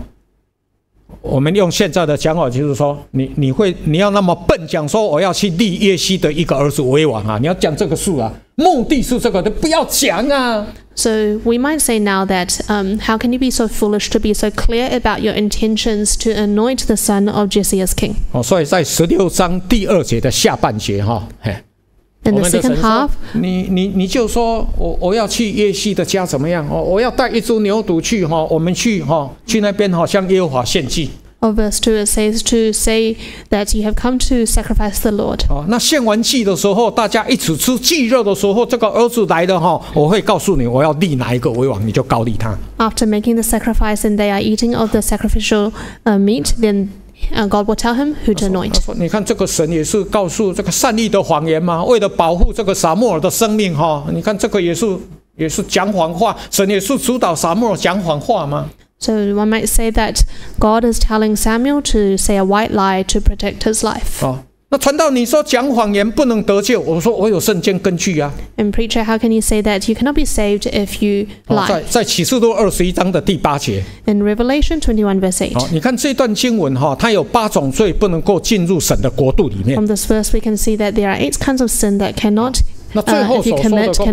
我们用现在的讲法就是说，你你会你要那么笨，讲说我要去立耶西的一个儿子为王啊，你要讲这个数啊，目的是这个，你不要讲啊。So we might say now that um, how can you be so foolish to be so clear about your intentions to anoint the son of Jesse as king? 哦，所以在十六章第二节的下半节哈，嘿， In 我 the 们的 second 神说 half,，你你你就说我我要去耶西的家怎么样？哦，我要带一只牛犊去哈，我们去哈，去那边哈向耶和华献祭。 Of verse 2, it says to say that you have come to sacrifice the Lord. 哦，那献完祭的时候，大家一起吃祭肉的时候，这个儿子来了哈，我会告诉你，我要立哪一个为王，你就高立他。After making the sacrifice and they are eating of the sacrificial uh, meat, then uh, God will tell him who to anoint. 说：“你看这个神也是告诉这个善意的谎言嘛，为了保护这个撒母耳的生命哈，你看这个也是也是讲谎话，神也是主导撒母耳讲谎话嘛。So one might say that God is telling Samuel to say a white lie to protect his life. 哦，那传道你说讲谎言不能得救，我说我有圣经根据啊。 And preacher, how can you say that you cannot be saved if you 哦，在 lie? 在启示录二十一章的第八节， In Revelation 21 verse 8. 哦，你看这段经文哈，它有八种罪不能够进入神的国度里面。 From this verse, we can see that there are eight kinds of sin that cannot, 那最后所说的，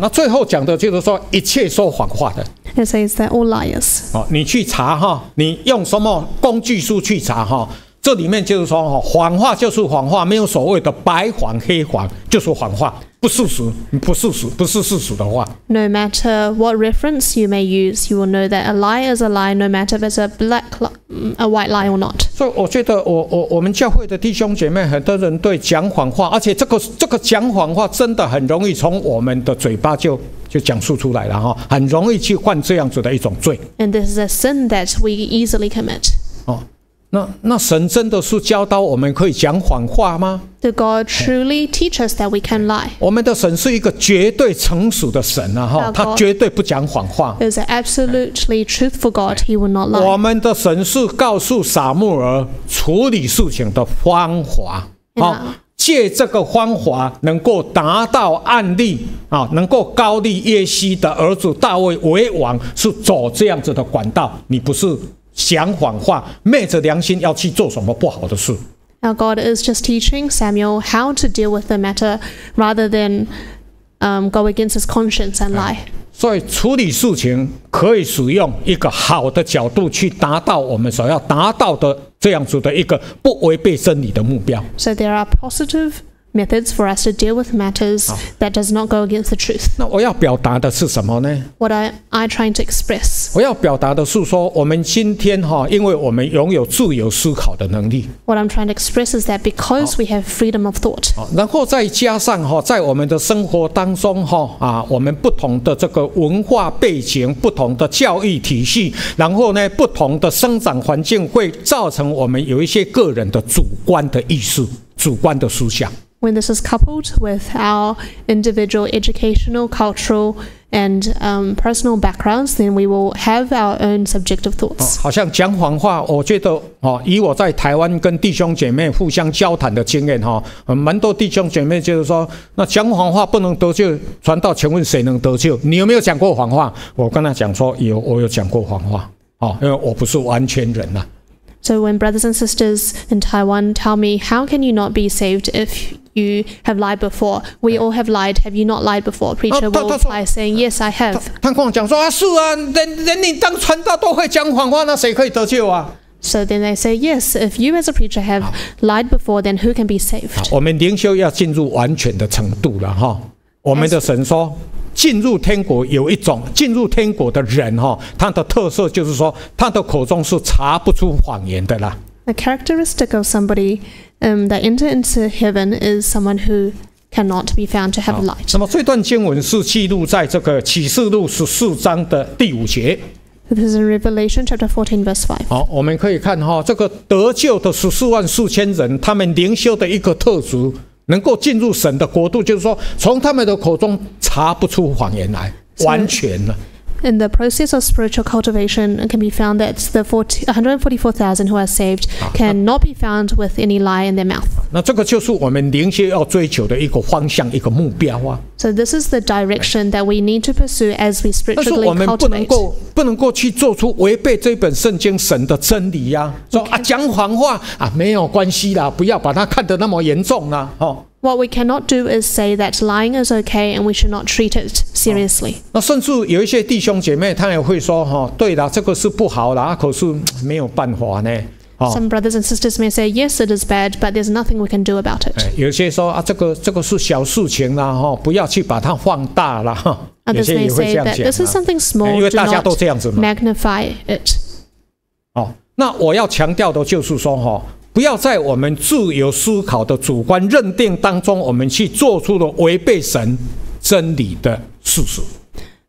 那最后讲的就是说，一切说谎话的。It says they're all liars. 哦，你去查哈，你用什么工具书去查哈？这里面就是说哈，谎话就是谎话，没有所谓的白谎、黑谎，就是谎话。不事实，不事实，不是事实的话。No matter what reference you may use, you will know that a lie is a lie, no matter if it's a black, li- mm, a white lie or not. 所以我觉得我我我们教会的弟兄姐妹，很多人对讲谎话，而且这个这个讲谎话真的很容易从我们的嘴巴就就讲述出来了哈，很容易去犯这样子的一种罪 And this is a sin that we easily commit. 哦。那那神真的是教导我们可以讲谎话吗？？The God truly teaches that we can lie? 我们的神是一个绝对成熟的神啊哈，啊他绝对不讲谎话。Is an absolutely truthful God. He will not 我 lie. 我们的神是告诉撒母耳处理事情的方法，好、啊借这个方法能够达到案例啊，能够高利耶西的儿子大卫为王，是走这样子的管道。你不是讲谎话，昧着良心要去做什么不好的事。Our God is just teaching Samuel how to deal with the matter rather than um, go against his conscience and lie. 所以处理事情可以使用一个好的角度去达到我们所要达到的这样子的一个不违背真理的目标。So there are positive methods for us to deal with matters that does not go against the truth. 那我要表达的是什么呢？What I, I trying to express? 我要表达的是说，我们今天哈，因为我们拥有自由思考的能力，What I'm trying to express is that because we have freedom of thought, 啊，然后再加上哈，在我们的生活当中哈啊，我们不同的这个文化背景、不同的教育体系，然后呢，不同的生长环境，会造成我们有一些个人的主观的意识、主观的思想。When this is coupled with our individual educational, cultural, and um, personal backgrounds, then we will have our own subjective thoughts. 好像讲谎话，我觉得哦，以我在台湾跟弟兄姐妹互相交谈的经验哈，呃蛮多弟兄姐妹就是说，那讲谎话不能得救，传道，请问谁能得救？你有没有讲过谎话？我跟他讲说有，我有讲过谎话哦，因为我不是完全人呐、So when brothers and sisters in Taiwan tell me, how can you not be saved if you have lied before? We all have lied. Have you not lied before? Preacher that- will that's what- reply saying, yes, I 他 have. 他跟我讲说啊，是啊，人人你当传道都会讲谎话，那谁可以得救啊？ So then they say, yes, if you as a preacher have lied before, then who can be saved? 我们灵修要进入完全的程度了哈。我们的神说， 进入天国有一种进入天国的人哈，他的特色就是说，他的口中是查不出谎言的啦。The characteristic of somebody um, that enter into heaven is someone who cannot be found to have lied. 那么这段经文是记录在这个启示录十四章的第五节。This is in Revelation chapter fourteen, verse five. 好，我们可以看哈，这个得救的十四万四千人，他们灵修的一个特质，能够进入神的国度，就是说，从他们的口中查不出谎言来，完全了。In the process of spiritual cultivation, it can be found that the 40, 144,000 who are saved cannot be found with any lie in their mouth. 那这个就是我们灵修要追求的一个方向、一个目标啊。 So this is the direction that we need to pursue as we 但是 spiritually 我们不能 cultivate. 够不能够去做出违背这本圣经神的真理呀、说啊讲谎话啊没有关系啦，不要把它看得那么严重啦，哦。 What we cannot do is say that lying is okay and we should not treat it seriously. 那甚至有一些弟兄姐妹，他也会说哈、对了，这个是不好的，啊可是嗯没有办法呢。哦，Some brothers and sisters may say, yes, it is bad, but there's nothing we can do about it. 哎有些说啊，这个这个是小事情啦，哈、不要去把它放大了哈。有 Others 些 may 也会这 say 样 that 讲 this is 啊。something 哎 small, 因为大家都这样子嘛。magnify it. 哦，那我要强调的就是说，哈，不要在我们自由思考的主观认定当中，我们去做出了违背神真理的事实。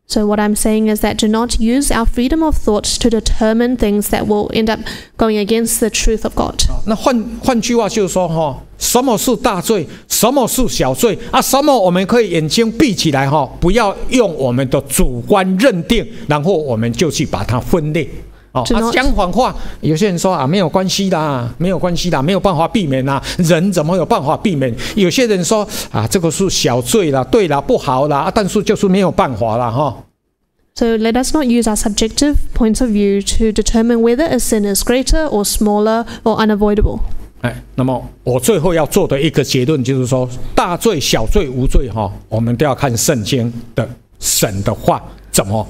So, what I'm saying is that do not use our freedom of thought to determine things that will end up going against the truth of God. 那换换句话就是说，哈，什么是大罪，什么是小罪啊？什么我们可以眼睛闭起来，哈，不要用我们的主观认定，然后我们就去把它分类。哦啊讲谎话，有些人说啊，没有关系啦，没有关系啦，没有办法避免啦，人怎么有办法避免？有些人说啊，这个是小罪啦，对啦，不好啦，啊但是就是没有办法啦，哈。So, let us not use our subjective points of view to determine whether a sin is greater or smaller or unavoidable. 哎，那么我最后要做的一个结论就是说，大罪、小罪、无罪，哈，我们都要看圣经的神的话怎么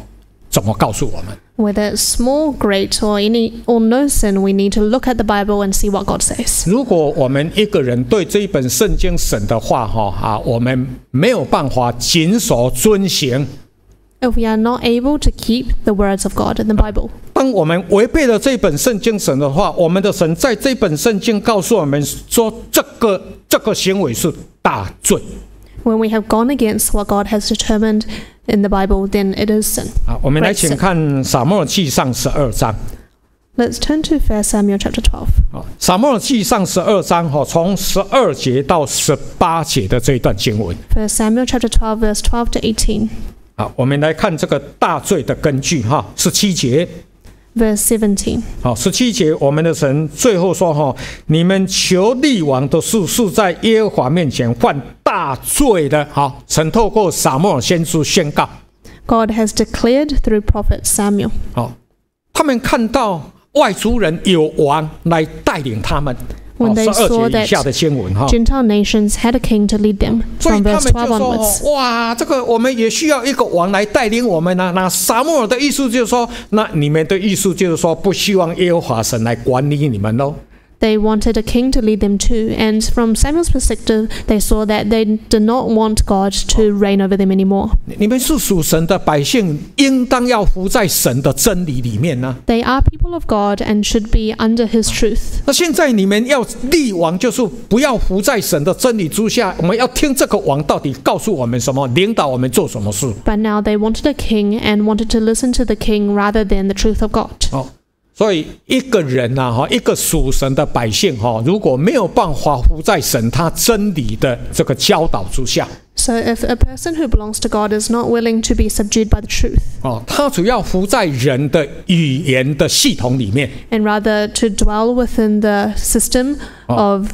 怎么告诉我们。 Whether it's small, great, or any or no sin, we need to look at the Bible and see what God says. 如果我们一个人对这一本圣经神的话，哈啊，我们没有办法谨守遵行， If we are not able to keep the words of God in the Bible, 当我们违背了这本圣经神的话，我们的神在这本圣经告诉我们说，这个这个行为是大罪。 when we have gone against what God has determined In the Bible, then it is sin. 好，我们来请.看撒母耳记上十二章。Let's turn to fair samuel chapter twelve. 好，撒母耳记上十二章哈，从十二节到十八节的这一段经文 fair samuel chapter twelve, verse twelve to eighteen. 好，我们来看这个大罪的根据哈，十七节。Verse 17. 好，十七节，我们的神最后说哈，你们求立王的事是在耶和华面前犯大罪的。好，神透过撒母耳先知宣告，God has declared through prophet Samuel. 好，他们看到外族人有王来带领他们。When 好，they 十二 saw 节以 that 下的经文哈。Gentile nations had a king to lead them from 他 verse 们就12说 onwards.：“ 哇，这个我们也需要一个王来带领我们啊。”那撒母耳的意思就是说，那你们的意思就是说，不希望耶和华神来管理你们喽。They wanted a king to lead them too, and from Samuel's perspective, they saw that they did not want God to reign over them anymore. 你你们是属神的百姓，应当要服在神的真理里面呢、 They are people of God and should be under his truth. 那现在你们要立王，就是不要服在神的真理之下，我们要听这个王到底告诉我们什么，领导我们做什么事。 But now they wanted a king and wanted to listen to the king rather than the truth of God. 哦， 所以一个人呐、哈，一个属神的百姓哈，如果没有办法服在神他真理的这个教导之下，So if a person who belongs to God is not willing to be subdued by the truth 哦，他主要服在人的语言的系统里面，and rather to dwell within the system Oh. of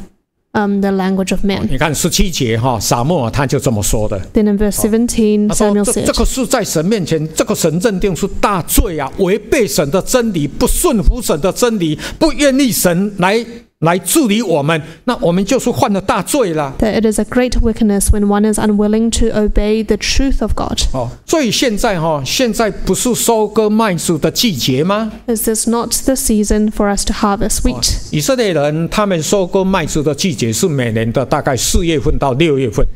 um, the language of man 你看十七节哈，撒母耳他就这么说的。Then in verse 17, 他说 Samuel：“ 这 said, 这个是在神面前，这个神认定是大罪啊，违背神的真理，不顺服神的真理，不愿意神来来治理我们，那我们就是犯了大罪了。that it is a great wickedness when one is unwilling to obey the truth of God. 哦，所以现在哈、现在不是收割麦子的季节吗？Is this not the season for us to harvest wheat? 以色列人他们收割麦子的季节是每年的大概四月份到六月份，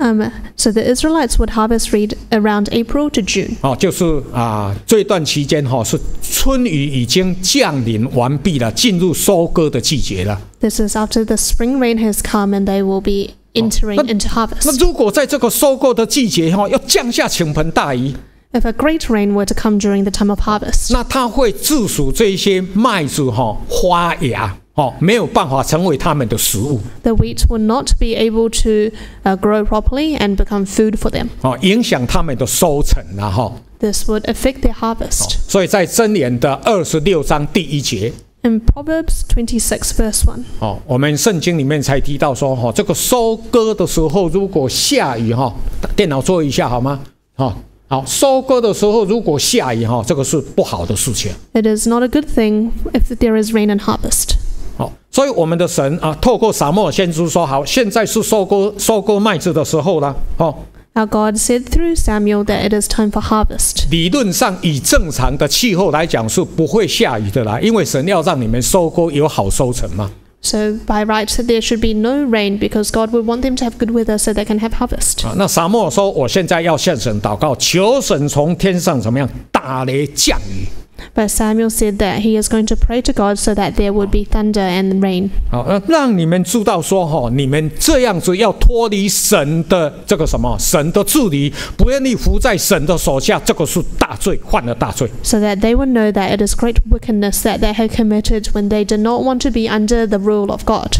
Um, so the Israelites would harvest wheat around April to June. 哦，就是啊这段期间哈、是春雨已经降临完毕了，进入收割的季节了。This is after the spring rain has come and they will be entering But- into harvest. 那如果在这个收割的季节哈、要降下倾盆大雨，If a great rain were to come during the time of harvest, 那它会致使这些麦子哈、花芽哦，没有办法成为他们的食物 the wheat will not be able to uh, grow properly and become food for them. 哦，影响他们的收成然后、 This would affect their harvest. 所以在箴言的二十六章第一节 In Proverbs 26, verse 1, 哦，我们圣经里面才提到说哈、这个收割的时候如果下雨哈、电脑做一下好吗？哦，好，收割的时候如果下雨哈、这个是不好的事情。 it is not a good thing if there is rain and harvest. 好，所以我们的神啊，透过撒母耳先知说，好，现在是收割收割麦子的时候了。哦，Our God said through Samuel that it is time for harvest. 理论上以正常的气候来讲是不会下雨的啦，因为神要让你们收割有好收成嘛。So by rights, there should be no rain because God would want them to have good weather so they can have harvest. 啊，那撒母耳说，我现在要向神祷告，求神从天上怎么样打雷降雨。But Samuel said that he is going to pray to God so that there would be thunder and rain. 好，那让你们知道说哈，你们这样子要脱离神的这个什么神的治理，不愿意服在神的手下，这个是大罪，犯了大罪。 So that they would know that it is great wickedness that they had committed when they did not want to be under the rule of God.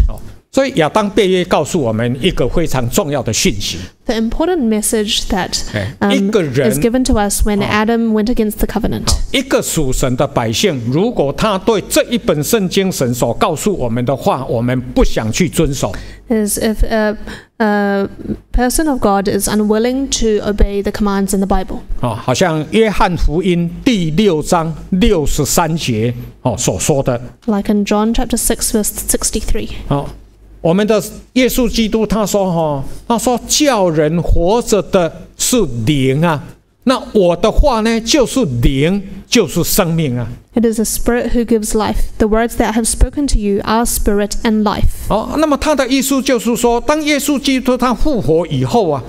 所以亚当被约告诉我们一个非常重要的讯息： The important message that 哎 um, 一个人 is given to us when Oh. Adam went against the covenant. 一个属神的百姓，如果他对这一本圣经神所告诉我们的话，我们不想去遵守， Is if a, a person of God is unwilling to obey the commands in the Bible. 啊，好像约翰福音第六章六十三节哦所说的 Like in John chapter 6, verse 63. 哦， 我们的耶稣基督他说哈、他说叫人活着的是灵啊，那我的话呢就是灵，就是生命啊。It is the Spirit who gives life. The words that I have spoken to you are spirit and life. 哦，那么他的意思就是说，当耶稣基督他复活以后啊，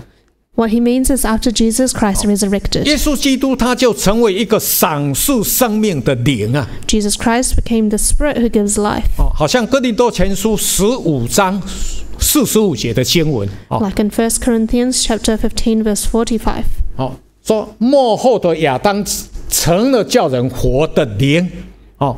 What he means is after Jesus Christ resurrected, 耶稣基督他就成为一个赏赐生命的灵啊。Jesus Christ became the Spirit who gives life. 哦，好像哥林多前书十五章四十五节的经文哦 Like in First Corinthians chapter fifteen verse forty-five 哦，说幕后的亚当成了叫人活的灵，哦，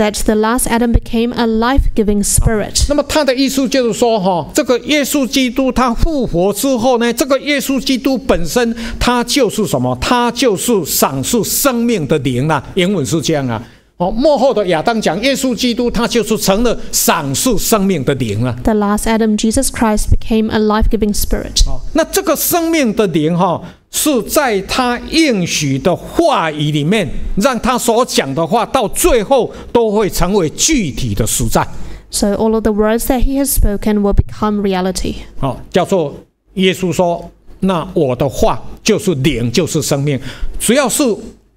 that the last Adam became a life-giving spirit. 那么他的意思就是说，哈，这个耶稣基督他复活之后呢，这个耶稣基督本身他就是什么？他就是赏赐生命的灵啊，英文是这样啊。哦，幕后的亚当讲，耶稣基督他就是成了赏赐生命的灵了。The last Adam, Jesus Christ, became a life-giving spirit. 哦，那这个生命的灵哈、是在他应许的话语里面，让他所讲的话到最后都会成为具体的实在。So all of the words that he has spoken will become reality. 哦，叫做耶稣说：“那我的话就是灵，就是生命。只要是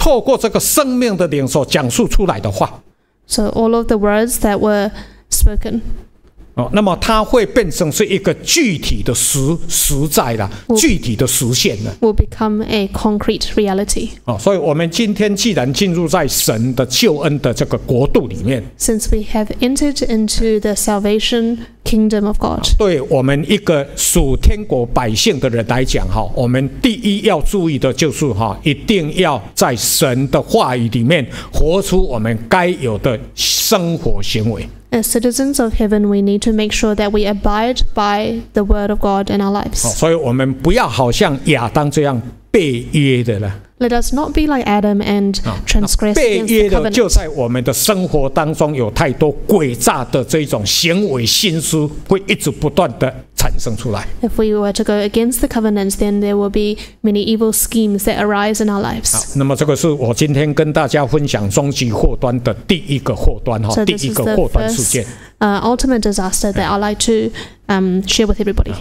透过这个生命的灵所讲述出来的话，So all of the words that were spoken 哦，那么它会变成是一个具体的实实在的、具体的实现了。will become a concrete reality. 哦，所以我们今天既然进入在神的救恩的这个国度里面，Since we have entered into the salvation kingdom of God, 对我们一个属天国百姓的人来讲，哈，我们第一要注意的就是哈，一定要在神的话语里面活出我们该有的生活行为。as citizens of heaven, we need to make sure that we abide by the word of God in our 哦，lives. 所以我们不要好像亚当这样被约的了。Let us not be like Adam and 啊，transgress 被 against 约 the 的就 covenant. 在我们的生活当中有太多诡诈的这种行为心思，会一直不断的产生出来。If we were to go against the covenants, then there will be many evil schemes that arise in our lives.，那么这个是我今天跟大家分享终极祸端的第一个祸端哈，So 第 this 一 is 个 the 祸端事件。uh, ultimate disaster that I'd like to um, share with everybody.